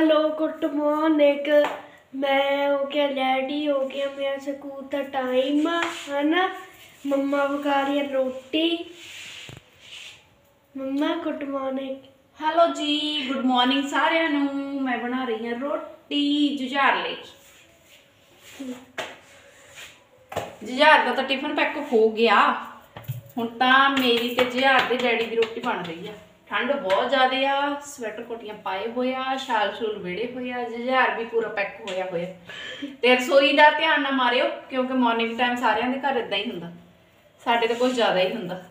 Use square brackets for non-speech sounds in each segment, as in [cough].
Hello, good morning. ਮੈਂ ਹੋ ਗਿਆ ਰੈਡੀ ਹੋ ਗਿਆ ਮੇਰਾ ਸਕੂਲ ਦਾ ਟਾਈਮ ਹਨਾ? ਮੰਮਾ ਪਕਾ ਰਹੀ ਹੈ ਰੋਟੀ। ਮੰਮਾ, ਗੁੱਡ ਮਾਰਨਿੰਗ। ਹੈਲੋ ਜੀ, ਗੁੱਡ ਮਾਰਨਿੰਗ ਸਾਰਿਆਂ ਨੂੰ। ਮੈਂ ਬਣਾ ਰਹੀ ਹਾਂ ਰੋਟੀ, ਜੁਝਾਰ ਲਈ। ਜੁਝਾਰ ਦਾ ਤਾਂ ਟਿਫਨ ਪੈਕ ਹੋ ਗਿਆ। ਹੁਣ ਤਾਂ ਮੇਰੀ ਤੇ ਜੁਝਾਰ ਦੇ ਡੈਡੀ ਦੀ ਰੋਟੀ ਬਣ ਰਹੀ ਆ। ਠੰਡ ਬਹੁਤ ਜ਼ਿਆਦਾ ਆ ਸਵੈਟਰ ਕੋਟੀਆਂ ਪਾਏ ਹੋਏ ਆ ਸ਼ਾਲ ਸ਼ੂਲ ਵਿੜੇ ਹੋਏ ਆ ਜੁਝਾਰ ਵੀ ਪੂਰਾ ਪੈਕ ਹੋਇਆ ਹੋਇਆ। ਤੇ ਰਸੋਈ ਦਾ ਧਿਆਨ ਨਾ ਮਾਰਿਓ ਕਿਉਂਕਿ ਮਾਰਨਿੰਗ ਟਾਈਮ ਸਾਰਿਆਂ ਦੇ ਘਰ ਇਦਾਂ ਹੀ ਹੁੰਦਾ। ਸਾਡੇ ਤੇ ਕੁਝ ਜ਼ਿਆਦਾ ਹੀ ਹੁੰਦਾ।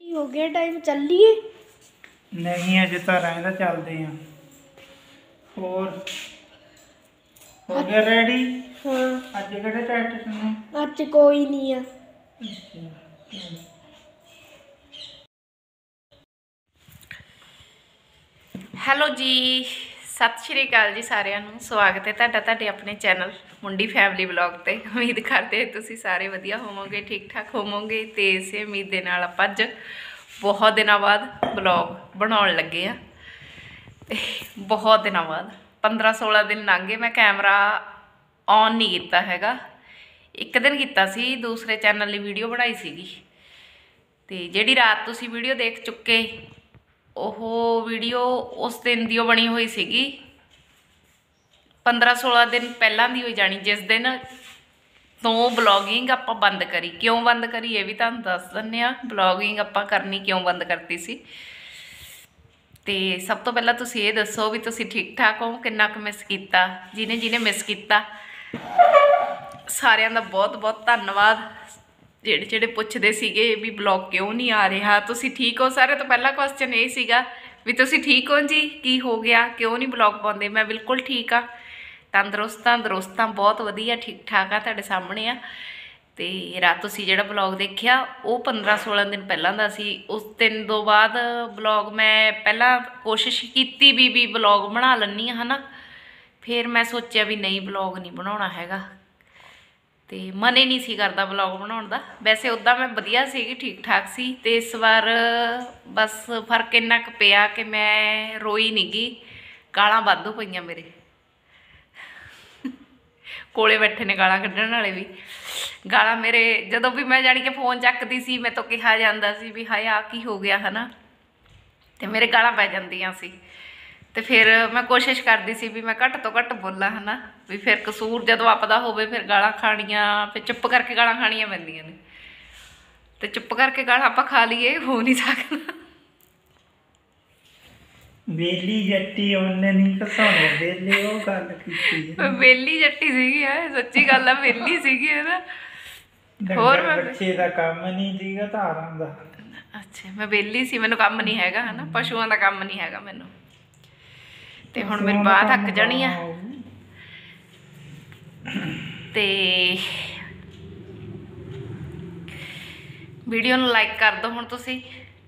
ਕੀ ਹੋ ਗਿਆ ਟਾਈਮ ਚੱਲੀਏ? ਨਹੀਂ ਅਜੇ ਤਾਂ ਰਹਿੰਦਾ ਚੱਲਦੇ ਆ ਹੋਰ? ਹੋ ਗਿਆ ਰੈਡੀ ਹਾਂ। ਅੱਜ ਕਿਹੜੇ ਟੈਸਟ ਨੇ ਅੱਜ ਕੋਈ ਨਹੀਂ ਆ। ਹੈਲੋ ਜੀ, ਸਤਿ ਸ਼੍ਰੀ ਅਕਾਲ ਜੀ ਸਾਰਿਆਂ ਨੂੰ। ਸਵਾਗਤ ਹੈ ਤੁਹਾਡਾ, ਤੁਹਾਡੇ ਆਪਣੇ ਚੈਨਲ ਮੁੰਡੀ ਫੈਮਿਲੀ ਵਲੌਗ ਤੇ। ਉਮੀਦ ਕਰਦੇ ਤੁਸੀਂ ਸਾਰੇ ਵਧੀਆ ਹੋਵੋਗੇ, ਠੀਕ ਠਾਕ ਹੋਵੋਗੇ ਤੇ ਇਸੇ ਉਮੀਦ ਦੇ ਨਾਲ ਆਪਾਂ ਅੱਜ ਬਹੁਤ ਦਿਨਾਂ ਬਾਅਦ ਵਲੌਗ ਬਣਾਉਣ ਲੱਗੇ ਆ ਤੇ ਬਹੁਤ ਦਿਨਾਂ ਬਾਅਦ 15 16 ਦਿਨ ਲੰਘ ਗਏ, ਮੈਂ ਕੈਮਰਾ ਔਨ ਨਹੀਂ ਕੀਤਾ ਹੈਗਾ। ਇੱਕ ਦਿਨ ਕੀਤਾ ਸੀ, ਦੂਸਰੇ ਚੈਨਲ ਲਈ ਵੀਡੀਓ ਬਣਾਈ ਸੀਗੀ। ਤੇ ਜਿਹੜੀ ਰਾਤ ਤੁਸੀਂ ਵੀਡੀਓ ਦੇਖ ਚੁੱਕੇ ਉਹ ਵੀਡੀਓ ਉਸ ਦਿਨ ਦੀ ਉਹ ਬਣੀ ਹੋਈ ਸੀਗੀ। 15 16 ਦਿਨ ਪਹਿਲਾਂ ਦੀ ਹੋਈ ਜਾਣੀ, ਜਿਸ ਦਿਨ ਤੋਂ ਬਲੌਗਿੰਗ ਆਪਾਂ ਬੰਦ ਕਰੀ। ਕਿਉਂ ਬੰਦ ਕਰੀ ਇਹ ਵੀ ਤੁਹਾਨੂੰ ਦੱਸ ਦਿੰਨੇ ਆ ਬਲੌਗਿੰਗ ਆਪਾਂ ਕਰਨੀ ਕਿਉਂ ਬੰਦ ਕਰਤੀ ਸੀ? ਤੇ ਸਭ ਤੋਂ ਪਹਿਲਾਂ ਤੁਸੀਂ ਇਹ ਦੱਸੋ ਵੀ ਤੁਸੀਂ ਠੀਕ ਠਾਕ ਹੋ? ਕਿੰਨਾ ਕੁ ਮਿਸ ਕੀਤਾ? ਜਿਹਨੇ ਜਿਹਨੇ ਮਿਸ ਕੀਤਾ, ਸਾਰਿਆਂ ਦਾ ਬਹੁਤ ਬਹੁਤ ਧੰਨਵਾਦ। ਜਿਹੜੇ ਜਿਹੜੇ ਪੁੱਛਦੇ ਸੀਗੇ ਵੀ ਬਲੌਗ ਕਿਉਂ ਨਹੀਂ ਆ ਰਿਹਾ, ਤੁਸੀਂ ਠੀਕ ਹੋ? ਸਾਰੇ ਤੋਂ ਪਹਿਲਾ ਕੁਐਸਚਨ ਇਹ ਸੀਗਾ ਵੀ ਤੁਸੀਂ ਠੀਕ ਹੋ ਜੀ? ਕੀ ਹੋ ਗਿਆ? ਕਿਉਂ ਨਹੀਂ ਬਲੌਗ ਪਾਉਂਦੇ? ਮੈਂ ਬਿਲਕੁਲ ਠੀਕ ਆ ਤੰਦਰੁਸਤ ਹਾਂ, ਦਰੁਸਤ ਹਾਂ, ਬਹੁਤ ਵਧੀਆ ਠੀਕ ਠਾਕ ਆ ਤੁਹਾਡੇ ਸਾਹਮਣੇ ਆ। ਤੇ ਰਾਤ ਤੁਸੀਂ ਜਿਹੜਾ ਬਲੌਗ ਦੇਖਿਆ, ਉਹ 15 16 ਦਿਨ ਪਹਿਲਾਂ ਦਾ ਸੀ। ਉਸ ਦਿਨ ਤੋਂ ਬਾਅਦ ਬਲੌਗ ਮੈਂ ਪਹਿਲਾਂ ਕੋਸ਼ਿਸ਼ ਕੀਤੀ ਵੀ ਵੀ ਬਲੌਗ ਬਣਾ ਲੈਣੀ ਆ ਹਨਾ। ਫਿਰ ਮੈਂ ਸੋਚਿਆ ਵੀ ਨਹੀਂ ਬਲੌਗ ਨਹੀਂ ਬਣਾਉਣਾ ਹੈਗਾ। ਤੇ ਮਨ ਹੀ ਨਹੀਂ ਸੀ ਕਰਦਾ ਵਲੌਗ ਬਣਾਉਣ ਦਾ। ਵੈਸੇ ਉਦਾਂ ਮੈਂ ਵਧੀਆ ਸੀਗੀ ਠੀਕ ਠਾਕ ਸੀ ਤੇ ਇਸ ਵਾਰ ਬਸ ਫ਼ਰਕ ਇੰਨਾ ਕੁ ਪਿਆ ਕਿ ਮੈਂ ਰੋਈ ਨਹੀਂ ਗਈ। ਗਾਲਾਂ ਵਾਧੂ ਪਈਆਂ ਮੇਰੇ। ਕੋਲੇ ਬੈਠੇ ਨੇ ਗਾਲਾਂ ਕੱਢਣ ਵਾਲੇ ਵੀ। ਗਾਲਾਂ ਮੇਰੇ, ਜਦੋਂ ਵੀ ਮੈਂ ਜਾਣੀ ਕਿ ਫੋਨ ਚੱਕਦੀ ਸੀ, ਮੈਂ ਤੋਂ ਕਿਹਾ ਜਾਂਦਾ ਸੀ ਵੀ ਹਾਏ ਆ ਕੀ ਹੋ ਗਿਆ, ਹਨਾ? ਤੇ ਮੇਰੇ ਗਾਲਾਂ ਪੈ ਜਾਂਦੀਆਂ ਸੀ। ਤੇ ਫਿਰ ਮੈਂ ਕੋਸ਼ਿਸ਼ ਕਰਦੀ ਸੀ ਵੀ ਮੈਂ ਘੱਟ ਤੋਂ ਘੱਟ ਬੋਲਾਂ ਹਨਾ? ਵੀ ਫਿਰ ਕਸੂਰ ਜਦੋਂ ਆਪਦਾ ਹੋਵੇ ਫਿਰ ਗਾਲਾਂ ਖਾਣੀਆਂ ਫਿਰ ਚੁੱਪ ਕਰਕੇ ਗਾਲਾਂ ਖਾਣੀਆਂ ਪੈਂਦੀਆਂ ਨੇ। ਤੇ ਚੁੱਪ ਕਰਕੇ ਗਾਲਾਂ ਆਪਾਂ ਖਾ ਲਈਏ ਹੋ ਨਹੀਂ ਸਕਦਾ। ਵੇਲੀ ਜੱਟੀ ਉਹਨੇ ਨਹੀਂ ਕਸਾਉਣੇ ਵੇਲੇ ਉਹ ਗੱਲ ਕੀਤੀ ਹੈ। ਵੇਲੀ ਜੱਟੀ ਸੀਗੀ ਆ ਸੱਚੀ ਗੱਲ ਆ ਵੇਲੀ ਸੀਗੀ ਹੈ ਨਾ। ਹੋਰ ਬੱਚੇ ਦਾ ਕੰਮ ਨਹੀਂ ਸੀਗਾ ਧਾਰਾਂ ਦਾ। ਅੱਛਾ ਮੈਂ ਵੇਲੀ ਸੀ ਮੈਨੂੰ ਕੰਮ ਨਹੀਂ ਹੈਗਾ ਹਨਾ? ਪਸ਼ੂਆਂ ਦਾ ਕੰਮ ਨਹੀਂ ਹੈਗਾ ਮੈਨੂੰ। ਤੇ ਹੁਣ ਮੇਰੀ ਬਾਹ ਥੱਕ ਜਾਣੀ ਆ। ਤੇ ਵੀਡੀਓ ਨੂੰ ਲਾਈਕ ਕਰ ਦਿਓ ਹੁਣ ਤੁਸੀਂ।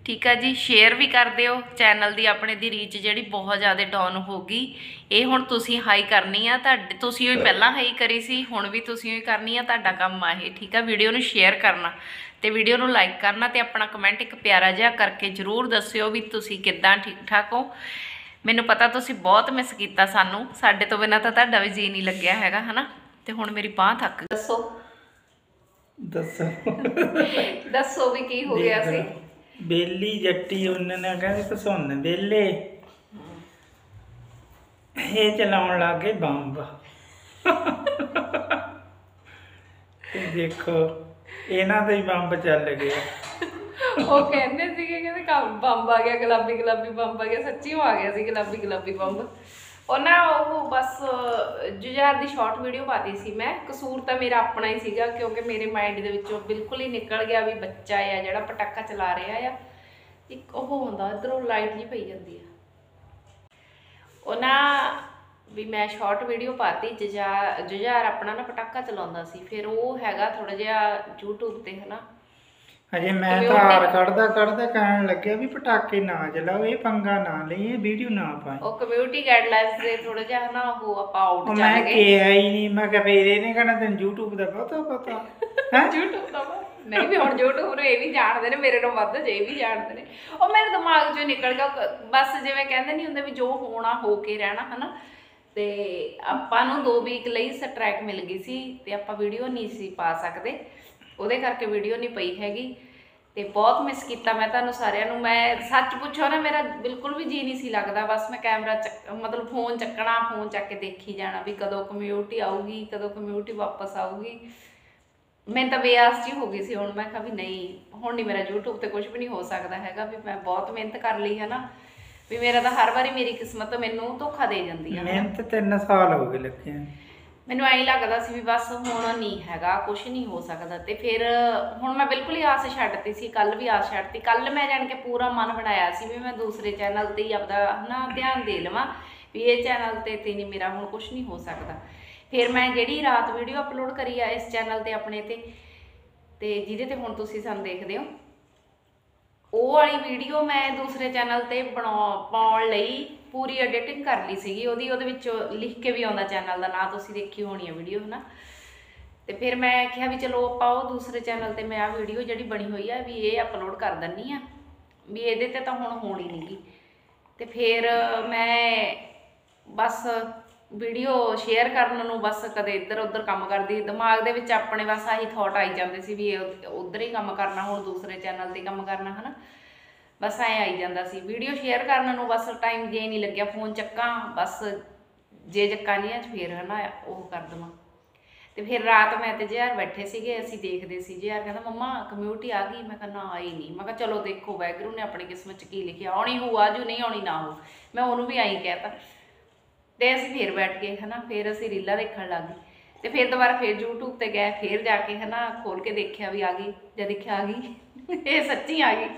ਠੀਕ ਆ ਜੀ ਸ਼ੇਅਰ ਵੀ ਕਰ ਦਿਓ। ਚੈਨਲ ਦੀ ਆਪਣੇ ਦੀ ਰੀਚ ਜਿਹੜੀ ਬਹੁਤ ਜ਼ਿਆਦਾ ਡਾਊਨ ਹੋ ਗਈ। ਇਹ ਹੁਣ ਤੁਸੀਂ ਹਾਈ ਕਰਨੀ ਆ। ਤੁਹਾਡੇ ਤੁਸੀਂ ਉਹ ਪਹਿਲਾਂ ਹਾਈ ਕਰੀ ਸੀ ਹੁਣ ਵੀ ਤੁਸੀਂ ਉਹ ਕਰਨੀ ਆ। ਤੁਹਾਡਾ ਕੰਮ ਆ ਇਹ ਠੀਕ ਆ? ਵੀਡੀਓ ਨੂੰ ਸ਼ੇਅਰ ਕਰਨਾ। ਤੇ ਵੀਡੀਓ ਨੂੰ ਲਾਈਕ ਕਰਨਾ ਤੇ ਆਪਣਾ ਕਮੈਂਟ ਇੱਕ ਪਿਆਰਾ ਜਿਹਾ ਕਰਕੇ ਜਰੂਰ ਦੱਸਿਓ ਵੀ ਤੁਸੀਂ ਕਿੱਦਾਂ ਠੀਕ ਠਾਕ ਹੋ। ਮੈਨੂੰ ਪਤਾ ਤੁਸੀਂ ਬਹੁਤ ਮਿਸ ਕੀਤਾ ਸਾਨੂੰ। ਸਾਡੇ ਤੋਂ ਬਿਨਾਂ ਤਾਂ ਤੁਹਾਡਾ ਵੀ ਜੀ ਨਹੀਂ ਲੱਗਿਆ ਹੈਗਾ ਹਨਾ? ਤੇ ਹੁਣ ਮੇਰੀ ਬਾਹ ਥੱਕ ਦੱਸੋ। ਦੱਸੋ। ਦੱਸੋ ਵੀ ਕੀ ਹੋ ਗਿਆ ਸੀ। ਵੇਲੀ ਜੱਟੀ ਉਹਨੇ ਨੇ ਕਹਿੰਦੇ ਕਸਾਉਣੇ ਵੇਲੇ। ਇਹ ਚਲਾਉਣ ਲੱਗੇ ਬੰਬ। ਇਹ ਦੇਖੋ ਇਹਨਾਂ ਦੇ ਹੀ ਬੰਬ ਚੱਲ ਗਏ ਉਹ ਕਹਿੰਦੇ ਕਹਿੰਦੇ ਕੰਮ ਬੰਬ ਆ ਗਿਆ, ਗੁਲਾਬੀ ਗੁਲਾਬੀ ਬੰਬ ਆ ਗਿਆ ਸੱਚੀ ਆ ਗਿਆ ਸੀ ਗੁਲਾਬੀ ਗੁਲਾਬੀ ਬੰਬ। ਉਹ ਨਾ ਉਹ ਬਸ ਜੁਝਾਰ ਦੀ ਸ਼ਾਰਟ ਵੀਡੀਓ ਪਾਤੀ ਸੀ ਮੈਂ। ਕਸੂਰ ਤਾਂ ਮੇਰਾ ਆਪਣਾ ਹੀ ਸੀਗਾ, ਕਿਉਂਕਿ ਮੇਰੇ ਮਾਈਂਡ ਦੇ ਵਿੱਚੋਂ ਬਿਲਕੁਲ ਹੀ ਨਿਕਲ ਗਿਆ ਵੀ ਬੱਚਾ ਆ, ਜਿਹੜਾ ਪਟਾਕਾ ਚਲਾ ਰਿਹਾ ਆ। ਇੱਕ ਉਹ ਹੁੰਦਾ, ਇਧਰੋਂ ਲਾਈਟ ਜੀ ਪਈ ਜਾਂਦੀ ਆ। ਉਹ ਨਾ ਵੀ ਮੈਂ ਸ਼ਾਰਟ ਵੀਡੀਓ ਪਾਤੀ, ਜੁਝਾਰ ਜੁਝਾਰ ਆਪਣਾ ਨਾ ਪਟਾਕਾ ਚਲਾਉਂਦਾ ਸੀ। ਫਿਰ ਉਹ ਹੈਗਾ ਥੋੜਾ ਜਿਹਾ YouTube ਤੇ ਹਨਾ। ਅਜੇ ਮੈਂ ਤਾਂ ਹਾਰ ਕੱਢਦਾ ਕੱਢਦਾ ਕਹਿਣ ਲੱਗਿਆ ਵੀ ਪਟਾਕੇ ਨਾ ਚਲਾਓ ਇਹ ਪੰਗਾ ਨਾ ਲਈ ਇਹ ਵੀਡੀਓ ਨਾ ਪਾਈ ਉਹ ਕਮਿਊਨਿਟੀ ਗਾਈਡਲਾਈਨਸ ਦੇ ਥੋੜਾ ਜਿਹਾ ਨਾ ਉਹ ਆਪਾਂ ਆਊਟ ਚੱਲ ਮੈਂ ਕਿਹਾ ਹੀ ਨਹੀਂ ਮੈਂ ਕਿਹਾ ਫੇਰ ਇਹਨੇ ਕਹਿਣਾ ਤੈਨੂੰ YouTube ਦਾ ਪਤਾ ਪਤਾ। ਹੈ? [laughs] YouTube ਦਾ ਵਾ। ਨਹੀਂ ਵੀ ਹੁਣ YouTube ਨੂੰ ਇਹ ਵੀ ਜਾਣਦੇ ਨੇ ਮੇਰੇ ਨਾਲੋਂ ਵੱਧ ਜੇ ਵੀ ਜਾਣਦੇ ਨੇ। ਉਹ ਮੇਰੇ ਦਿਮਾਗ 'ਚੋਂ ਨਿਕਲ ਗਿਆ ਬਸ ਜਿਵੇਂ ਕਹਿੰਦੇ ਨਹੀਂ ਹੁੰਦੇ ਵੀ ਜੋ ਹੋਣਾ ਹੋ ਕੇ ਰਹਿਣਾ ਹਨਾ। ਤੇ ਆਪਾਂ ਨੂੰ ਦੋ ਵੀਕ ਲਈ ਸਟ੍ਰੈਕ ਮਿਲ ਗਈ ਸੀ ਤੇ ਆਪਾਂ ਵੀਡੀਓ ਨਹੀਂ ਸੀ ਪਾ ਸਕਦੇ। ਉਹਦੇ ਕਰਕੇ ਵੀਡੀਓ ਨਹੀਂ ਪਈ ਹੈਗੀ। ਤੇ ਬਹੁਤ ਮਿਸ ਕੀਤਾ ਮੈਂ ਤੁਹਾਨੂੰ ਸਾਰਿਆਂ ਨੂੰ। ਮੈਂ ਸੱਚ ਪੁੱਛੋ ਨਾ, ਮੇਰਾ ਬਿਲਕੁਲ ਵੀ ਜੀ ਨਹੀਂ ਸੀ ਲੱਗਦਾ। ਬਸ ਮੈਂ ਕੈਮਰਾ ਮਤਲਬ ਫੋਨ ਚੱਕਣਾ ਫੋਨ ਚੱਕ ਕੇ ਦੇਖੀ ਜਾਣਾ ਵੀ ਕਦੋਂ ਕਮਿਊਨਿਟੀ ਆਊਗੀ, ਕਦੋਂ ਕਮਿਊਨਿਟੀ ਵਾਪਸ ਆਊਗੀ। ਮੈਂ ਤਾਂ ਬੇਆਸ ਜੀ ਹੋ ਗਈ ਸੀ ਹੁਣ। ਮੈਂ ਕਿਹਾ ਵੀ ਨਹੀਂ, ਹੁਣ ਨਹੀਂ ਮੇਰਾ YouTube ਤੇ ਕੁਝ ਵੀ ਨਹੀਂ ਹੋ ਸਕਦਾ ਹੈਗਾ। ਵੀ ਮੈਂ ਬਹੁਤ ਮਿਹਨਤ ਕਰ ਲਈ ਹੈ ਨਾ। ਵੀ ਮੇਰਾ ਤਾਂ ਹਰ ਵਾਰੀ ਮੇਰੀ ਕਿਸਮਤ ਮੈਨੂੰ ਧੋਖਾ ਦੇ ਜਾਂਦੀ ਆ ਮਿਹਨਤ ਤਿੰਨ ਸਾਲ ਹੋ ਗਏ ਲੱਗੇ ਮੈਨੂੰ ਐਂ ਲੱਗਦਾ ਸੀ ਵੀ ਬਸ ਹੁਣ ਨਹੀਂ ਹੈਗਾ ਕੁਝ ਨਹੀਂ ਹੋ ਸਕਦਾ ਤੇ ਫਿਰ ਹੁਣ ਮੈਂ ਬਿਲਕੁਲ ਹੀ ਆਸ ਛੱਡਤੀ ਸੀ, ਕੱਲ ਵੀ ਆਸ ਛੱਡਤੀ। ਕੱਲ ਮੈਂ ਜਾਣ ਕੇ ਪੂਰਾ ਮਨ ਬਣਾਇਆ ਸੀ ਵੀ ਮੈਂ ਦੂਸਰੇ ਚੈਨਲ ਤੇ ਹੀ ਆਪਦਾ ਹਨਾ ਧਿਆਨ ਦੇ ਲਵਾਂ ਵੀ ਇਹ ਚੈਨਲ ਤੇ ਤੇ ਨਹੀਂ ਮੇਰਾ ਹੁਣ ਕੁਝ ਨਹੀਂ ਹੋ ਸਕਦਾ। ਫਿਰ ਮੈਂ ਜਿਹੜੀ ਰਾਤ ਵੀਡੀਓ ਅਪਲੋਡ ਕਰੀ ਆ ਇਸ ਚੈਨਲ ਤੇ ਆਪਣੇ ਤੇ ਤੇ ਜਿਹਦੇ ਤੇ ਹੁਣ ਤੁਸੀਂ ਸਾਨੂੰ ਦੇਖਦੇ ਹੋ, ਉਹ ਵਾਲੀ ਵੀਡੀਓ ਮੈਂ ਦੂਸਰੇ ਚੈਨਲ ਤੇ ਬਣਾ ਪਾਉਣ ਲਈ ਪੂਰੀ ਐਡੀਟਿੰਗ ਕਰ ਲਈ ਸੀਗੀ। ਉਹਦੀ ਉਹਦੇ ਵਿੱਚ ਲਿਖ ਕੇ ਵੀ ਆਉਂਦਾ ਚੈਨਲ ਦਾ ਨਾਂ, ਤੁਸੀਂ ਦੇਖੀ ਹੋਣੀ ਹੈ ਵੀਡੀਓ ਹਨਾ? ਤੇ ਫਿਰ ਮੈਂ ਕਿਹਾ ਵੀ ਚਲੋ ਆਪਾਂ ਉਹ ਦੂਸਰੇ ਚੈਨਲ ਤੇ ਮੈਂ ਆ ਵੀਡੀਓ ਜਿਹੜੀ ਬਣੀ ਹੋਈ ਆ ਵੀ ਇਹ ਅਪਲੋਡ ਕਰ ਦਿੰਨੀ ਆ। ਵੀ ਇਹਦੇ ਤੇ ਤਾਂ ਹੁਣ ਹੋਣੀ ਨਹੀਂਗੀ ਤੇ ਫਿਰ ਮੈਂ ਬਸ ਵੀਡੀਓ ਸ਼ੇਅਰ ਕਰਨ ਨੂੰ ਬਸ ਕਦੇ ਇੱਧਰ ਉੱਧਰ ਕੰਮ ਕਰਦੀ। ਦਿਮਾਗ ਦੇ ਵਿੱਚ ਆਪਣੇ ਬਸ ਆਹੀ ਥਾਟ ਆਈ ਜਾਂਦੇ ਸੀ ਵੀ ਇਹ ਉੱਧਰ ਹੀ ਕੰਮ ਕਰਨਾ, ਹੁਣ ਦੂਸਰੇ ਚੈਨਲ ਤੇ ਕੰਮ ਕਰਨਾ, ਹਨਾ? ਬਸ ਐ ਆਈ ਜਾਂਦਾ ਸੀ। ਵੀਡੀਓ ਸ਼ੇਅਰ ਕਰਨ ਨੂੰ ਬਸ ਟਾਈਮ ਜੇ ਨਹੀਂ ਲੱਗਿਆ ਫੋਨ ਚੱਕਾਂ, ਬਸ ਜੇ ਚੱਕਾਂ ਨਹੀਂ ਆ ਫੇਰ ਹਨਾ, ਉਹ ਕਰ ਦਵਾਂ। ਤੇ ਫਿਰ ਰਾਤ ਮੈਂ ਤੇ ਜਿਆਰ ਬੈਠੇ ਸੀਗੇ, ਅਸੀਂ ਦੇਖਦੇ ਸੀ। ਜਿਆਰ ਕਹਿੰਦਾ, ਮੰਮਾ ਕਮਿਊਨਿਟੀ ਆ ਗਈ? ਮੈਂ ਕਹਿੰਦਾ ਆਈ ਨਹੀਂ ਮੈਂ ਕਿਹਾ, ਚਲੋ ਦੇਖੋ ਵੈਗਰੂ ਨੇ ਆਪਣੀ ਕਿਸਮਤ ਚ ਕੀ ਲਿਖਿਆ। ਆਉਣੀ ਹੋਊ, ਆਜੂ, ਨਹੀਂ ਆਉਣੀ, ਨਾ ਹੋ ਮੈਂ ਉਹਨੂੰ ਵੀ ਆਈ ਕਹਿਤਾ। ਤੇ ਅਸੀਂ ਫੇਰ ਬੈਠ ਗਏ, ਹਨਾ। ਫੇਰ ਅਸੀਂ ਰੀਲਾਂ ਦੇਖਣ ਲੱਗ ਗਏ। ਤੇ ਫਿਰ ਦੁਬਾਰਾ ਫਿਰ YouTube ਤੇ ਗਏ। ਫਿਰ ਜਾ ਕੇ, ਹਨਾ ਖੋਲ ਕੇ ਦੇਖਿਆ ਵੀ ਆ ਗਈ। ਜਦ ਦੇਖਿਆ ਆ ਗਈ। ਇਹ ਸੱਚੀ ਆ ਗਈ।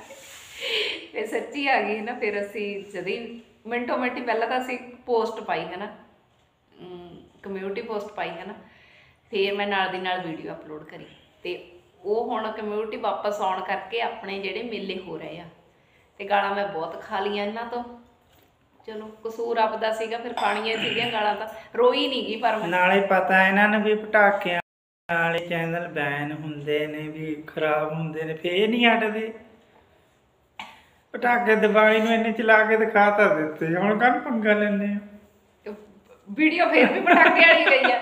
ਇਹ ਸੱਚੀ ਆ ਗਈ ਨਾ, ਫਿਰ ਅਸੀਂ ਜਦੀ ਮਿੰਟੋ ਮਿੰਟੀ ਪਹਿਲਾਂ ਤਾਂ ਅਸੀਂ ਪੋਸਟ ਪਾਈ ਹੈ ਨਾ ਕਮਿਊਨਿਟੀ ਪੋਸਟ ਪਾਈ ਹੈ ਨਾ, ਫਿਰ ਮੈਂ ਨਾਲ ਦੀ ਨਾਲ ਵੀਡੀਓ ਅਪਲੋਡ ਕਰੀ। ਤੇ ਉਹ ਹੁਣ ਕਮਿਊਨਿਟੀ ਵਾਪਸ ਆਉਣ ਕਰਕੇ ਆਪਣੇ ਜਿਹੜੇ ਮੇਲੇ ਹੋ ਰਹੇ ਆ, ਤੇ ਗਾਲਾਂ ਮੈਂ ਬਹੁਤ ਖਾ ਲਈਆਂ ਇਹਨਾਂ ਤੋਂ। ਚਲੋ, ਕਸੂਰ ਆਪਦਾ ਸੀਗਾ, ਫਿਰ ਖਾਣੀਆਂ ਸੀਗੀਆਂ ਗਾਲਾਂ ਤਾਂ, ਰੋਈ ਨਹੀਂ ਗਈ ਪਰ ਨਾਲੇ ਪਤਾ ਇਹਨਾਂ ਨੂੰ ਵੀ ਪਟਾਕਿਆਂ ਵਾਲੇ ਚੈਨਲ ਬੈਨ ਹੁੰਦੇ ਨੇ, ਵੀ ਖਰਾਬ ਹੁੰਦੇ ਨੇ, ਫੇਰ ਨਹੀਂ ਹਟਦੇ। ਪਟਾਕੇ ਦੀਵਾਲੀ ਨੂੰ ਇੰਨੇ ਚਲਾ ਕੇ ਦਿਖਾ ਤਾਂ ਦਿੱਤੇ। ਹੁਣ ਕੰਨ ਪੰਗਾ ਆ? ਵੀਡੀਓ ਫੇਰ ਵੀ ਪਟਾਕੇ ਵਾਲੀ ਗਈ ਆ।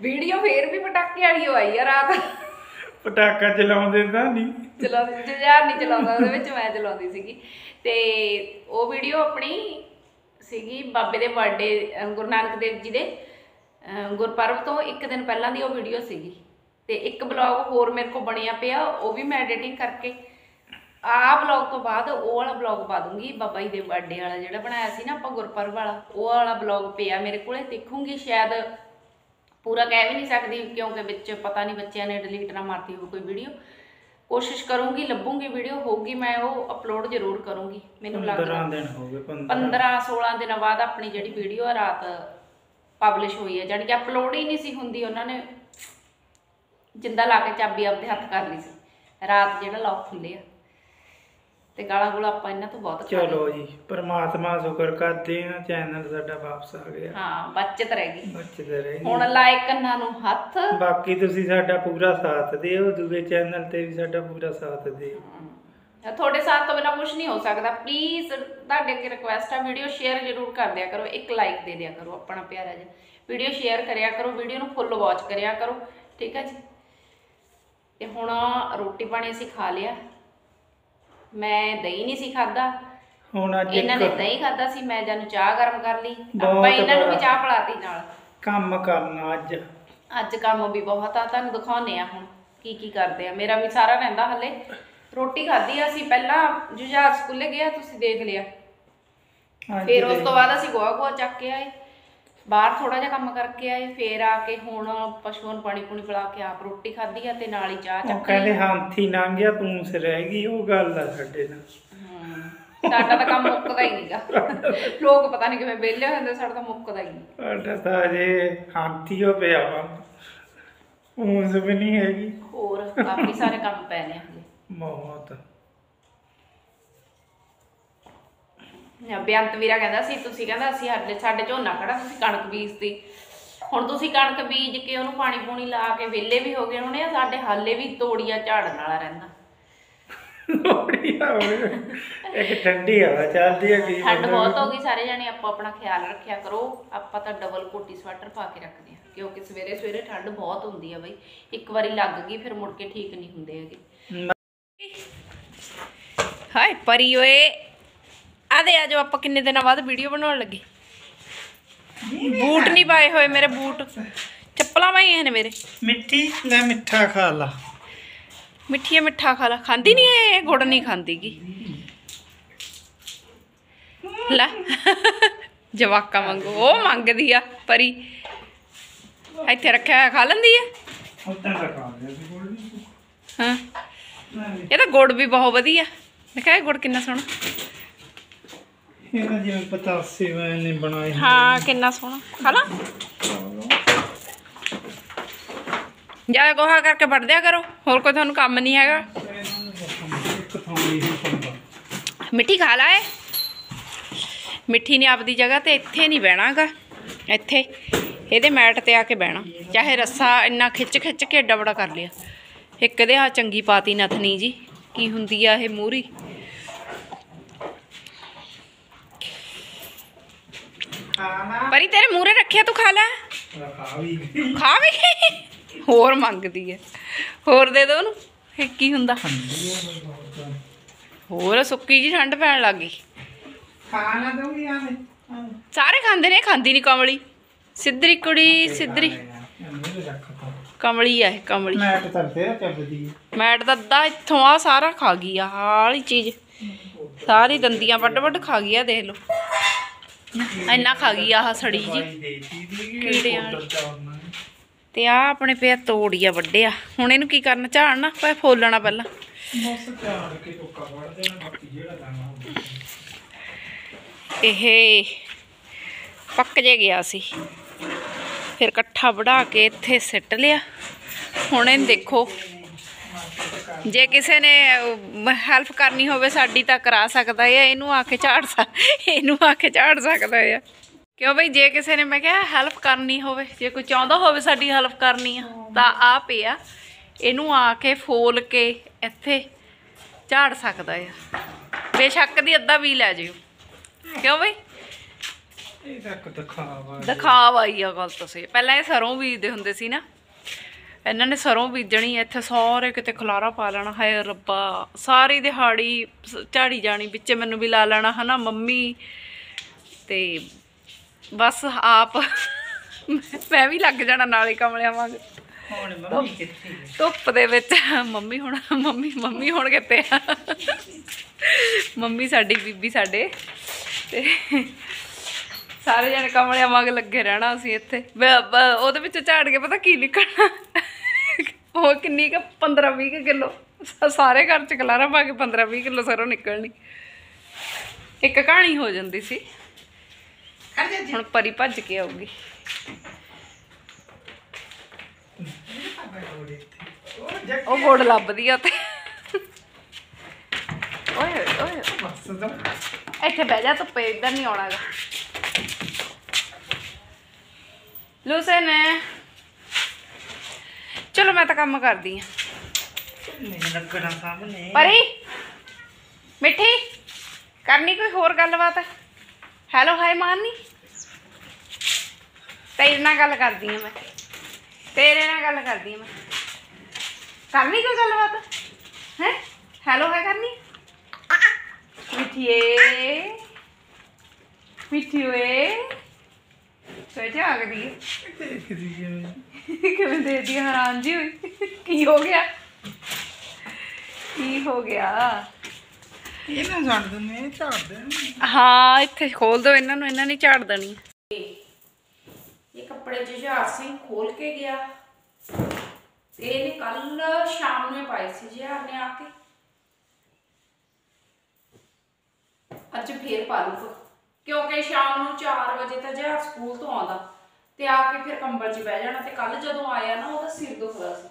ਵੀਡੀਓ ਫੇਰ ਵੀ ਪਟਾਕੇ ਵਾਲੀ ਆਈ ਆ ਰਾਤ। ਪਟਾਕਾ ਚਲਾਉਂਦੇ ਤਾਂ ਨਹੀਂ। ਚਲਾਉਂਦੀ ਜੁਝਾਰ ਨਹੀਂ ਚਲਾਉਂਦਾ ਉਹਦੇ ਵਿੱਚ ਮੈਂ ਚਲਾਉਂਦੀ ਸੀਗੀ। ਤੇ ਉਹ ਵੀਡੀਓ ਆਪਣੀ ਸੀਗੀ ਬਾਬੇ ਦੇ ਬਰਥਡੇ ਗੁਰੂ ਨਾਨਕ ਦੇਵ ਜੀ ਦੇ ਅਹ, ਗੁਰਪੁਰਬ ਤੋਂ ਇੱਕ ਦਿਨ ਪਹਿਲਾਂ ਦੀ ਉਹ ਵੀਡੀਓ ਸੀਗੀ। ਤੇ ਇੱਕ ਬਲੌਗ ਹੋਰ ਮੇਰੇ ਕੋਲ ਬਣਿਆ ਪਿਆ ਉਹ ਵੀ ਮੈਂ ਐਡੀਟਿੰਗ ਕਰਕੇ ਆਹ ਬਲੌਗ ਤੋਂ ਬਾਅਦ ਉਹ ਵਾਲਾ ਬਲੌਗ ਪਾ ਦੂੰਗੀ ਬਾਬਾ ਜੀ ਦੇ ਬਰਥਡੇ ਵਾਲਾ ਜਿਹੜਾ ਬਣਾਇਆ ਸੀ ਨਾ ਆਪਾਂ ਗੁਰਪੁਰਬ ਵਾਲਾ ਉਹ ਵਾਲਾ ਬਲੌਗ ਪਿਆ ਮੇਰੇ ਕੋਲੇ ਦੇਖੂੰਗੀ ਸ਼ਾਇਦ ਪੂਰਾ ਕਹਿ ਵੀ ਨਹੀਂ ਸਕਦੀ ਕਿਉਂਕਿ ਵਿੱਚ ਪਤਾ ਨਹੀਂ ਬੱਚਿਆਂ ਨੇ ਡਿਲੀਟ ਨਾ ਮਾਰਤੀ ਹੋਵੇ ਕੋਈ ਵੀਡੀਓ ਕੋਸ਼ਿਸ਼ ਕਰੂੰਗੀ ਲੱਭੂੰਗੀ ਵੀਡੀਓ ਹੋਊਗੀ ਮੈਂ ਉਹ ਅਪਲੋਡ ਜ਼ਰੂਰ ਕਰੂੰਗੀ। ਮੈਨੂੰ ਲੱਗਦਾ 15 ਦਿਨ ਹੋ ਗਏ 15 15 16 ਦਿਨਾਂ ਬਾਅਦ ਆਪਣੀ ਜਿਹੜੀ ਵੀਡੀਓ ਆ ਰਾਤ ਪਬਲਿਸ਼ ਹੋਈ ਹੈ ਜਾਣੀ ਕਿ ਅਪਲੋਡ ਹੀ ਨਹੀਂ ਸੀ ਹੁੰਦੀ ਉਹਨਾਂ ਨੇ ਜਿੰਦਾ ਲਾ ਕੇ ਚਾਬੀ ਆਪਦੇ ਹੱਥ ਕਰ ਲਈ ਸੀ। ਰਾਤ ਜਿਹੜਾ ਲੌਕ ਖੁੱਲੇ ਆ। ਤੇ ਗਾਲਾਂ ਗੂਲਾਂ ਆਪਾਂ ਇਹਨਾਂ ਤੋਂ ਬਹੁਤ ਖਾ ਲਈਆਂ। ਚਲੋ ਜੀ ਪਰਮਾਤਮਾ ਸ਼ੁਕਰ ਕਰਦੇ ਆ ਚੈਨਲ ਸਾਡਾ ਵਾਪਸ ਆ ਗਿਆ। ਹਾਂ ਬਚਤ ਰਹਿ ਗਈ। ਬਚਦੇ ਰਹੇ ਹੁਣ ਲਾਇਕ ਕੰਨਾਂ ਨੂੰ ਹੱਥ। ਬਾਕੀ ਤੁਸੀਂ ਸਾਡਾ ਪੂਰਾ ਸਾਥ ਦਿਓ ਦੂਜੇ ਚੈਨਲ ਤੇ ਵੀ ਸਾਡਾ ਪੂਰਾ ਸਾਥ ਦਿਓ। ਤੁਹਾਡੇ ਸਾਥ ਤੋਂ ਬਿਨਾ ਕੁਝ ਨਹੀਂ ਹੋ ਸਕਦਾ। ਪਲੀਜ਼ ਤੁਹਾਡੇ ਅੱਗੇ ਰਿਕੁਐਸਟ ਆ ਵੀਡੀਓ ਸ਼ੇਅਰ ਜ਼ਰੂਰ ਕਰ ਦਿਆ ਕਰੋ। ਇੱਕ ਲਾਈਕ ਦੇ ਦਿਆ ਕਰੋ ਆਪਣਾ ਪਿਆਰਾ ਜਿਹਾ। ਵੀਡੀਓ ਸ਼ੇਅਰ ਕਰਿਆ ਕਰੋ ਵੀਡੀਓ ਨੂੰ ਫੁੱਲ ਵਾਚ ਕਰਿਆ ਕਰੋ। ਠੀਕ ਹੈ ਜੀ? ਤੇ ਹੁਣ ਰੋਟੀ ਪਾਣੀ ਅਸੀਂ ਖਾ ਲਿਆ। ਮੈਂ ਦਹੀਂ ਨਹੀਂ ਸੀ ਖਾਦਾ ਹੁਣ ਅੱਜ ਇਹਨਾਂ ਨੇ ਇੱਕ ਦਹੀਂ ਖਾਦਾ ਸੀ ਮੈਂ ਜਾਨੂੰ ਚਾਹ ਗਰਮ ਕਰ ਲਈ। ਬਹੁਤ ਆਪਾਂ ਇਹਨਾਂ ਨੂੰ ਵੀ ਬੜਾ। ਚਾਹ ਪਿਲਾਤੀ ਨਾਲ। ਕੰਮ ਕਰਨਾ ਅੱਜ। ਅੱਜ ਕੰਮ ਵੀ ਬਹੁਤ ਆ ਤੁਹਾਨੂੰ ਦਿਖਾਉਨੇ ਆ ਹੁਣ ਕੀ ਕੀ ਕਰਦੇ ਆ। ਮੇਰਾ ਵੀ ਸਾਰਾ ਰਹਿੰਦਾ ਹਲੇ। ਰੋਟੀ ਖਾਧੀ ਆ ਅਸੀਂ ਪਹਿਲਾਂ ਜੁਝਾਰ ਸਕੂਲੇ ਗਿਆ ਤੁਸੀਂ ਦੇਖ ਲਿਆ। ਅੱਜ ਫਿਰ ਉਸ ਦੇ- ਤੋਂ ਬਾਅਦ ਅਸੀਂ ਗੋਹਾ ਗੋਹਾ ਚੱਕ ਕੇ ਆਏ। ਬਾਹਰ ਥੋੜਾ ਜਿਹਾ ਕੰਮ ਕਰਕੇ ਆਏ ਫੇਰ ਆ ਕੇ ਹੁਣ ਪਸ਼ੂਆਂ ਨੂੰ ਪਾਣੀ ਪੂਣੀ ਪਿਲਾ ਕੇ ਆਪ ਰੋਟੀ ਖਾਧੀ ਆ ਤੇ ਨਾਲ ਹੀ ਚਾਹ ਉਹ ਚੱਕ ਕਹਿੰਦੇ ਲਈ ਹਾਥੀ ਲੰਘ ਗਿਆ ਪੂੰਛ ਰਹਿ ਗਈ ਉਹ ਗੱਲ ਆ ਸਾਡੇ ਨਾਲ। ਹਮ, ਸਾਡਾ ਤਾਂ ਕੰਮ ਮੁੱਕਦਾ ਹੀ ਨਹੀਂਗਾ। ਲੋਕ ਪਤਾ ਨਹੀਂ ਕਿਵੇਂ ਵਿਹਲੇ ਹੋ ਜਾਂਦੇ ਸਾਡਾ ਤਾਂ ਮੁੱਕਦਾ ਹੀ ਨਹੀਂ। ਸਾਡਾ ਤਾਂ ਅਜੇ ਹਾਥੀ ਹੋ ਪਿਆ ਵਾ। ਪੂੰਛ ਵੀ ਨਹੀਂ ਹੈਗੀ। ਹੋਰ ਕਾਫੀ ਸਾਰੇ ਕੰਮ ਪੈ ਨੇ ਹਲੇ ਬਹੁਤ। ਬੇਅੰਤ ਵੀਰਾ ਕਹਿੰਦਾ ਸੀ ਤੁਸੀਂ ਕਹਿੰਦਾ ਅਸੀਂ ਹਲੇ ਸਾਡੇ ਝੋਨਾ ਖੜਾ ਤੁਸੀਂ ਕਣਕ ਬੀਜਤੀ। ਹੁਣ ਤੁਸੀਂ ਕਣਕ ਬੀਜ ਕੇ ਉਹਨੂੰ ਪਾਣੀ ਪੂਣੀ ਲਾ ਕੇ ਵਿਹਲੇ ਵੀ ਹੋ ਗਏ ਹੋਣੇ ਆ ਸਾਡੇ ਹਾਲੇ ਵੀ ਤੋੜੀਆਂ ਝਾੜਨ ਵਾਲਾ ਰਹਿੰਦਾ। ਲੋੜੀ ਆ ਇੱਕ ਠੰਡੀ ਹਵਾ ਚੱਲਦੀ ਹੈ ਕੀ ਠੰਡ ਬਹੁਤ ਹੋ ਗਈ ਸਾਰੇ ਜਾਣੇ ਆਪੋ ਆਪਣਾ ਖਿਆਲ ਰੱਖਿਆ ਕਰੋ। ਆਪਾਂ ਤਾਂ ਡਬਲ ਕੋਟੀ ਸਵੈਟਰ ਪਾ ਕੇ ਰੱਖਦੇ ਆ ਕਿਉਂਕਿ ਸਵੇਰੇ ਸਵੇਰੇ ਠੰਡ ਬਹੁਤ ਹੁੰਦੀ ਆ ਬਈ। ਇੱਕ ਵਾਰੀ ਲੱਗ ਗਈ ਫਿਰ ਮੁੜ ਕੇ ਠੀਕ ਨਹੀਂ ਹੁੰਦੇ ਹੈਗੇ। ਹਾਏ ਪਰੀ ਓਏ। ਆ ਜਾਓ ਆਪਾਂ ਕਿੰਨੇ ਦਿਨਾਂ ਬਾਅਦ ਵੀਡੀਓ ਬਣਾਉਣ ਲੱਗੇ। ਬੂਟ ਨਹੀਂ ਪਾਏ ਹੋਏ ਮੇਰੇ ਬੂਟ। ਚੱਪਲਾਂ ਪਾਈਆਂ ਨੇ ਮੇਰੇ। ਮਿੱਠੀ ਲੈ ਮਿੱਠਾ ਖਾ ਲਾ। ਮਿੱਠੀਆ ਮਿੱਠਾ ਖਾ ਲਾ। ਖਾਂਦੀ ਨਹੀਂ ਇਹ ਗੁੜ ਨਹੀਂ ਖਾਂਦੀਗੀ। ਲੈ। ਜਵਾਕਾ ਮੰਗੋ ਉਹ ਮੰਗਦੀ ਆ ਪਰੀ। ਇੱਥੇ ਰੱਖਿਆ ਖਾ ਲੈਂਦੀ ਆ। ਦਾ ਹਾਂ। ਇਹ ਤਾਂ ਗੁੜ ਵੀ ਬਹੁਤ ਵਧੀਆ। ਦੇਖਿਆ ਇਹ ਗੁੜ ਕਿੰਨਾ ਸੋਹਣਾ। ਇਹਨਾਂ ਜਿਵੇਂ ਪਤਾਸੇ ਨੇ ਬਣਾਏ ਹਾਂ, ਕਿੰਨਾ ਸੋਹਣਾ। ਖਾ ਜਾ ਗੋਹਾ ਕਰਕੇ ਵੱਢ ਕਰੋ, ਹੋਰ ਕੋਈ ਤੁਹਾਨੂੰ ਕੰਮ ਨਹੀਂ ਹੈਗਾ। ਮਿੱਠੀ ਖਾ ਲਾ ਏ। ਮਿੱਠੀ ਨੇ ਆਪਦੀ ਜਗ੍ਹਾ ਤੇ ਇੱਥੇ ਨਹੀਂ ਬਹਿਣਾਗਾ। ਇੱਥੇ, ਇਹਦੇ ਮੈਟ ਤੇ ਆ ਕੇ ਬਹਿਣਾ। ਚਾਹੇ ਰੱਸਾ ਇੰਨਾ ਖਿੱਚ ਖਿੱਚ ਕੇ ਏਡਾ ਬੜਾ ਕਰ ਲਿਆ। ਇੱਕ ਦੇ ਆ ਚੰਗੀ ਪਾਤੀ ਨਥਨੀ ਜੀ। ਕੀ ਹੁੰਦੀ ਆ ਇਹ ਮੂਰੀ ਖਾਣਾ ਪਰੀ, ਤੇਰੇ ਮੂਰੇ ਰੱਖਿਆ ਤੂੰ ਖਾ ਲੈ। ਖਾ ਵੀ ਖਾ ਵੀ ਹੋਰ ਮੰਗਦੀ ਹੈ ਹੋਰ ਦੇ ਦੋ ਉਹਨੂੰ। ਇਹ ਕੀ ਹੁੰਦਾ? ਹੋਰ ਸੁੱਕੀ ਜੀ ਠੰਡ ਪੈਣ ਲੱਗ ਗਈ। ਖਾਣਾ ਦੋਗੀ ਆਵੇਂ ਸਾਰੇ ਖਾਂਦੇ ਨੇ, ਖਾਂਦੀ ਨਹੀਂ ਕਮਲੀ। ਸਿੱਧਰੀ ਕੁੜੀ, ਸਿੱਧਰੀ। ਕਮਲੀ ਆ ਇਹ ਕਮਲੀ। ਮੈਂ ਤਾਂ ਤਰਦੇ ਚੱਬਦੀ ਮੈਟ ਦਾ ਅੱਧਾ ਇੱਥੋਂ ਆ, ਸਾਰਾ ਖਾ ਗਈ ਆ। ਆਹ ਵਾਲੀ ਚੀਜ਼। ਸਾਰੀ ਦੰਦੀਆਂ ਵੱਡ ਵੱਡ ਖਾ ਗਈ ਆ, ਦੇਖ ਲਓ। ਇੰਨਾ ਖਾ ਗਈ ਆਹ ਸੜੀ ਜੀ। ਕੀੜਿਆਂ ਤੇ ਆ ਆਪਣੇ ਪਿਆ ਤੋੜੀਆ ਵੱਡਿਆ ਹੁਣ ਇਹਨੂੰ ਕੀ ਕਰਨਾ, ਝਾੜਨਾ? ਪੈ ਫੋਲਣਾ ਪਹਿਲਾਂ। ਇਹ ਪੱਕ ਜੇ ਗਿਆ ਸੀ। ਫਿਰ ਇਕੱਠਾ ਵੜਾ ਕੇ ਇੱਥੇ ਸਿੱਟ ਲਿਆ। ਹੁਣ ਇਹਨੂੰ ਦੇਖੋ। ਜੇ ਕਿਸੇ ਨੇ ਹੈਲਪ ਕਰਨੀ ਹੋਵੇ ਸਾਡੀ ਤਾਂ ਕਰਾ ਸਕਦਾ ਹੈ ਇਹਨੂੰ ਆ ਕੇ ਝਾੜ ਸਕ ਇਹਨੂੰ ਆ ਕੇ ਝਾੜ ਸਕਦਾ ਹੈ ਕਿਉਂ ਬਈ ਜੇ ਕਿਸੇ ਨੇ ਮੈਂ ਕਿਹਾ ਹੈਲਪ ਕਰਨੀ ਹੋਵੇ ਜੇ ਕੋਈ ਚਾਹੁੰਦਾ ਹੋਵੇ ਸਾਡੀ ਹੈਲਪ ਕਰਨੀ ਆ ਤਾਂ ਆ। ਪਿਆ ਇਹਨੂੰ ਆ ਕੇ ਫੋਲ ਕੇ ਇੱਥੇ ਝਾੜ ਸਕਦਾ ਆ। ਬੇਸ਼ੱਕ ਦੀ ਅੱਧਾ ਵੀ ਲੈ ਜਿਓ। ਕਿਉਂ ਬਈ? ਇਹ ਤੱਕ ਦਿਖਾਵਾ ਦਿਖਾਵਾ ਹੀ ਆ ਗੱਲ ਤੁਸੀਂ ਪਹਿਲਾਂ ਇਹ ਸਰੋਂ ਬੀਜਦੇ ਹੁੰਦੇ ਸੀ ਨਾ। ਇਹਨਾਂ ਨੇ ਸਰੋਂ ਬੀਜਣੀ ਇੱਥੇ ਸਾਰੇ ਕਿਤੇ ਖਲਾਰਾ ਪਾ ਲੈਣਾ ਹਾਏ ਰੱਬਾ ਸਾਰੀ ਦਿਹਾੜੀ ਝਾੜੀ ਜਾਣੀ ਵਿੱਚੇ ਮੈਨੂੰ ਵੀ ਲਾ ਲੈਣਾ ਹਨਾ ਮੰਮੀ? ਤੇ ਬਸ ਆਪ [laughs] ਮੈਂ ਵੀ ਲੱਗ ਜਾਣਾ ਨਾਲੇ ਕਮਲਿਆਂ ਵਾਂਗ। ਹੁਣ ਮੰਮੀ ਕਿੱਥੇ ਧੁੱਪ ਦੇ ਵਿੱਚ ਮੰਮੀ ਹੁਣ ਮੰਮੀ ਮੰਮੀ ਹੁਣ ਕਿੱਥੇ ਆ ਮੰਮੀ ਸਾਡੀ ਬੀਬੀ ਸਾਡੇ। ਤੇ ਸਾਰੇ ਜਣੇ ਕਮਲਿਆਂ ਵਾਂਗ ਲੱਗੇ ਰਹਿਣਾ ਅਸੀਂ ਇੱਥੇ। ਉਹਦੇ ਵਿੱਚ ਝਾੜ ਕੇ ਪਤਾ ਕੀ ਨਿਕਲਣਾ? ਉਹ ਕਿੰਨੀ ਕ 15 20 ਕਿਲੋ। ਸਾਰੇ ਘਰ ਚ ਕਲਾਰਾ ਪਾ ਕੇ 15 20 ਕਿਲੋ ਸਰੋਂ ਨਿਕਲਣੀ। ਇੱਕ ਕਹਾਣੀ ਹੋ ਜਾਂਦੀ ਸੀ। ਹੁਣ ਪਰੀ ਭੱਜ ਕੇ ਆਊਗੀ। ਉਹ ਗੋੜ ਲੱਭਦੀ ਆ ਤੇ ਓਏ ਓਏ ਇੱਥੇ ਬਹਿ ਜਾ, ਧੁੱਪੇ ਇੱਧਰ ਨਹੀਂ ਆਉਣਾਗਾ ਨੇ ਚਲੋ ਮੈਂ ਤਾਂ ਕੰਮ ਕਰਦੀ ਆ ਨਹੀਂ ਲੱਗਣਾ ਸਾਹਮਣੇ ਪਰੀ ਮਿੱਠੀ ਕਰਨੀ ਕੋਈ ਹੋਰ ਗੱਲਬਾਤ ਹੈਲੋ ਹਾਈ ਮਾਰਨੀ ਤੇਰੇ ਨਾਲ ਗੱਲ ਕਰਦੀ ਆ ਮੈਂ ਤੇਰੇ ਨਾਲ ਗੱਲ ਕਰਦੀ ਆ ਮੈਂ ਕਰਨੀ ਕੋਈ ਗੱਲਬਾਤ ਹੈ ਹੈਲੋ ਹੈ ਕਰਨੀ ਮਿੱਠੀਏ ਮਿੱਠੀ ਓਏ ਸੋਚਿਆ ਆ ਗਈ ਦੇਖਦੀ ਜਿਵੇਂ ਕਿਵੇਂ ਦੇ ਦੀ ਹੈਰਾਨ ਜੀ ਹੋਈ। ਕੀ ਹੋ ਗਿਆ? ਕੀ ਹੋ ਗਿਆ? ਇਹ ਨਾ ਛੱਡ ਦਿੰਦੇ ਇਹ ਝਾੜ ਦੇਣ ਹਾਂ ਇੱਥੇ ਖੋਲ ਦੋ ਇਹਨਾਂ ਨੂੰ ਇਹਨਾਂ ਨੇ ਝਾੜ ਦੇਣੀ। ਇਹ ਕੱਪੜੇ ਜੁਝਾਰ ਸਿੰਘ ਖੋਲ ਕੇ ਗਿਆ। ਤੇ ਇਹਨੇ ਕੱਲ ਸ਼ਾਮ ਨੂੰ ਪਾਏ ਸੀ ਜੁਝਾਰ ਨੇ ਆ ਕੇ। ਅੱਜ ਫੇਰ ਪਾ ਲੂਗਾ ਕਿਉਂਕਿ ਸ਼ਾਮ ਨੂੰ 4 ਵਜੇ ਤਾਂ ਜੁਝਾਰ ਸਕੂਲ ਤੋਂ ਆਉਂਦਾ। ਤੇ ਆ ਕੇ ਫਿਰ ਕੰਬਲ 'ਚ ਬਹਿ ਜਾਣਾ ਤੇ ਕੱਲ ਜਦੋਂ ਆਇਆ ਨਾ ਉਹਦਾ ਸਿਰ ਦੁਖਦਾ ਸੀ।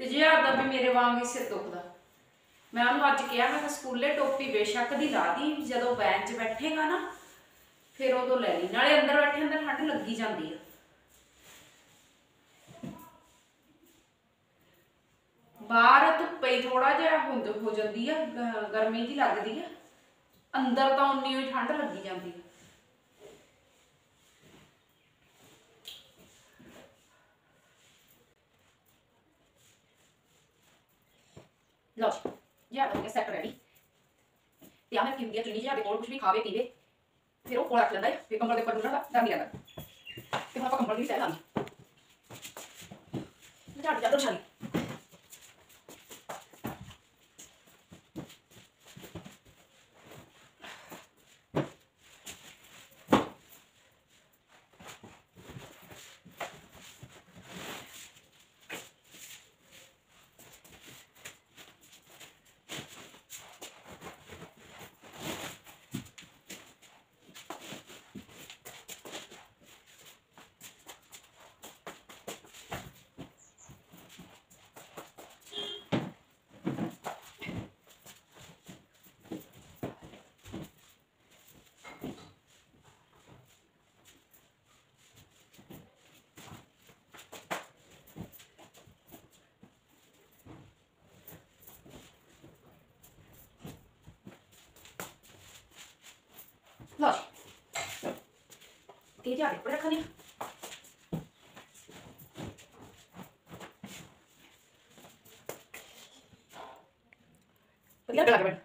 ਤੇ ਜੇ ਦਾ ਵੀ ਮੇਰੇ ਵਾਂਗ ਹੀ ਸਿਰ ਦੁਖਦਾ। ਮੈਂ ਉਹਨੂੰ ਅੱਜ ਕਿਹਾ, ਮੈਂ ਸਕੂਲੇ ਟੋਪੀ ਬੇਸ਼ੱਕ ਦੀ ਲਾ ਦੀ, ਜਦੋਂ ਬੈਂਚ 'ਚ ਬੈਠੇਗਾ ਨਾ, ਫਿਰ ਉਦੋਂ ਲੈ ਲਈ। ਨਾਲੇ ਅੰਦਰ ਬੈਠੇ ਅੰਦਰ ਠੰਡ ਲੱਗੀ ਜਾਂਦੀ ਆ। ਬਾਹਰ ਧੁੱਪ ਹੀ ਥੋੜਾ ਜਿਹਾ ਹੁੰਦ ਹੋ ਜਾਂਦੀ ਆ ਗਰਮੀ ਜੀ ਲੱਗਦੀ ਆ। ਅੰਦਰ ਤਾਂ ਉਨੀ ਹੀ ਠੰਡ ਲੱਗੀ ਜਾਂਦੀ ਆ। ਲਓ ਜੀ ਆ ਗਿਆ ਸੈਟ ਰੈਡੀ ਤੇ ਆਹ ਮੈਂ ਕਿੰਨੀ ਚੁਣੀ ਜੀ ਦੇ ਕੋਲ ਕੁਝ ਵੀ ਖਾਵੇ ਪੀਵੇ ਫਿਰ ਉਹ ਕੋਲ ਰੱਖ ਲੈਂਦਾ ਹੈ ਫਿਰ ਕੰਬਲ ਦੇ ਉੱਪਰ ਡੁੱਲਣ ਦਾ ਡਰ ਨਹੀਂ ਲੱਗਦਾ ਤੇ ਹੁਣ ਆਪਾਂ ਕੰਬਲ ਵੀ ਤੈ ਲਾਂਗੇ ਝਾੜ ਜਾ ਦੋ ਛਾਲੀ ਲਓ ਜੀ ਤੇ ਝਾੜ ਉੱਪਰ ਰੱਖਣੀ ਆ ਵਧੀਆ ਲੱਗ ਰਿਹਾ